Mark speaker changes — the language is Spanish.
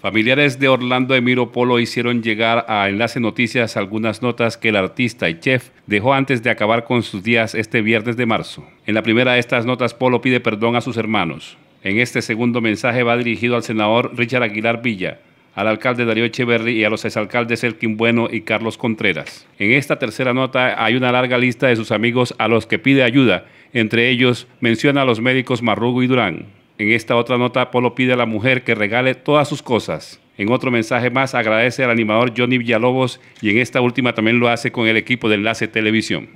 Speaker 1: Familiares de Orlando Emiro Polo hicieron llegar a Enlace Noticias algunas notas que el artista y chef dejó antes de acabar con sus días este viernes de marzo. En la primera de estas notas, Polo pide perdón a sus hermanos. En este segundo mensaje va dirigido al senador Richard Aguilar Villa, al alcalde Darío Echeverry y a los exalcaldes Elkin Bueno y Carlos Contreras. En esta tercera nota hay una larga lista de sus amigos a los que pide ayuda, entre ellos menciona a los médicos Marrugo y Durán. En esta otra nota, Polo pide a la mujer que regale todas sus cosas. En otro mensaje más, agradece al animador Johnny Villalobos y en esta última también lo hace con el equipo de Enlace Televisión.